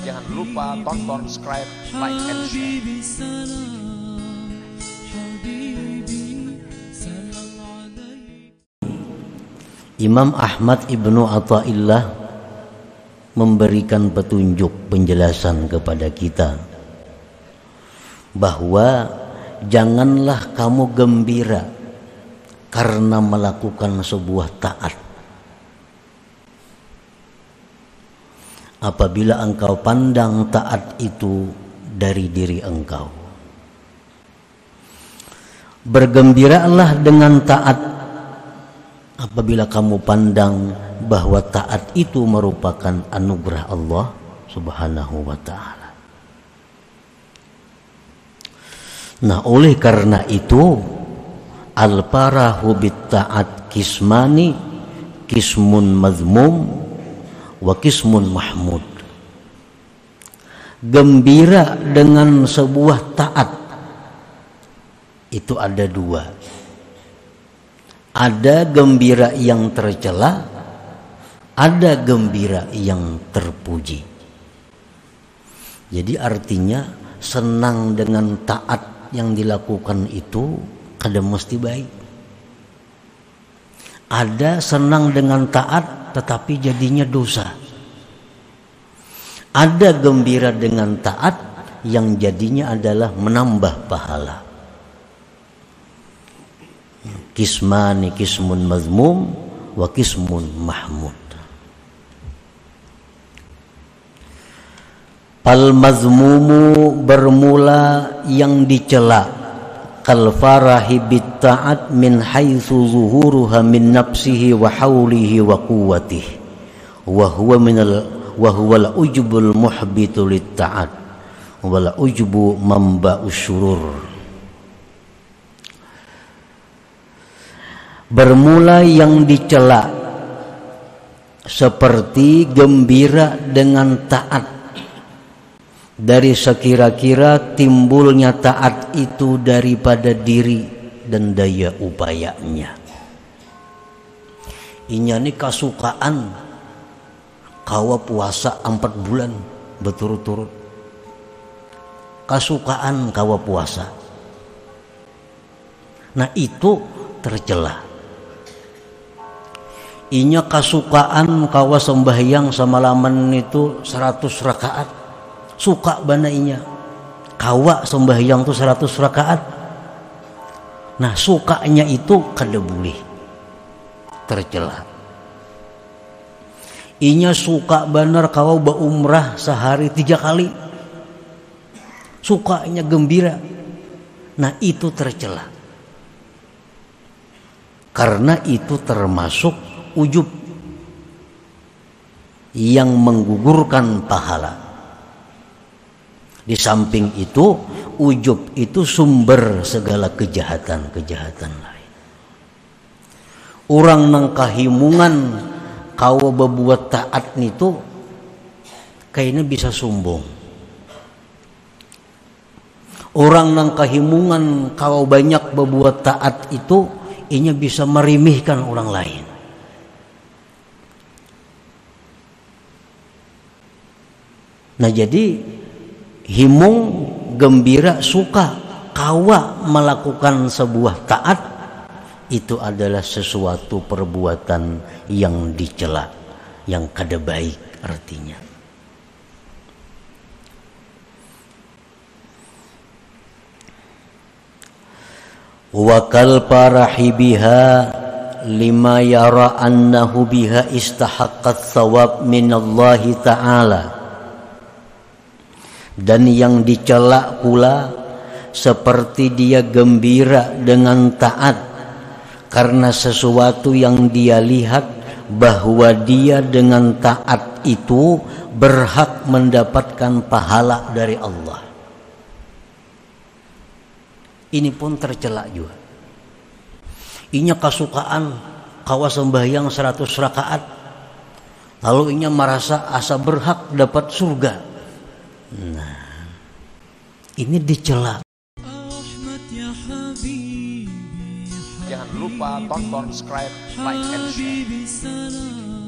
Jangan lupa tonton, subscribe, like, and share. Imam Ahmad Ibnu Atta'illah memberikan petunjuk penjelasan kepada kita bahwa janganlah kamu gembira karena melakukan sebuah taat apabila engkau pandang taat itu dari diri engkau bergembiralah dengan taat apabila kamu pandang bahwa taat itu merupakan anugerah Allah Subhanahu wa taala. Nah, oleh karena itu al-farahu bit taat kismani kismun mazmum wa kismun mahmud. Gembira dengan sebuah taat itu ada dua ada gembira yang tercela, ada gembira yang terpuji. Jadi artinya senang dengan taat yang dilakukan itu kada mesti baik. Ada senang dengan taat tetapi jadinya dosa. Ada gembira dengan taat yang jadinya adalah menambah pahala. Kismani kismun mazmum wa kismun mahmud. Al mazmumu bermula yang dicela kal farahi bit ta'at min haitsu zuhuruha min nafsihi wa haulihi wa quwwatihi. Wa huwa min al wa huwa al ujbul muhbitu lit ta'at wal ujbu mamba'us syurur. Bermula yang dicela seperti gembira dengan taat dari sekira-kira timbulnya taat itu daripada diri dan daya upayanya. Inya ini kasukaan. Kawa puasa empat bulan berturut-turut. Kasukaan kawa puasa. Nah itu tercela. Inya kasukaan kawa sembahyang semalaman itu 100 rakaat suka bana inya kawa sembahyang tuh 100 rakaat. Nah sukanya itu kada boleh tercela. Inya suka benar kawa umrah sehari tiga kali. Sukanya gembira. Nah itu tercela. Karena itu termasuk ujub yang menggugurkan pahala. Di samping itu, ujub itu sumber segala kejahatan-kejahatan lain. Orang nang kahimungan kau berbuat taat itu kayaknya bisa sombong. Orang nang kahimungan kau banyak berbuat taat itu inya bisa merimihkan orang lain. Nah jadi himung gembira suka kawa melakukan sebuah taat itu adalah sesuatu perbuatan yang dicela yang kada baik artinya. Wakal parahi biha lima yara annahu biha istahaqqat thawab minallahi ta'ala dan yang dicela pula seperti dia gembira dengan taat karena sesuatu yang dia lihat bahwa dia dengan taat itu berhak mendapatkan pahala dari Allah. Ini pun tercela juga. Inya kasukaan kawa sembahyang 100 rakaat. Lalu inya merasa asa berhak dapat surga. Nah, ini dicela. Jangan lupa tonton, subscribe, like, and share.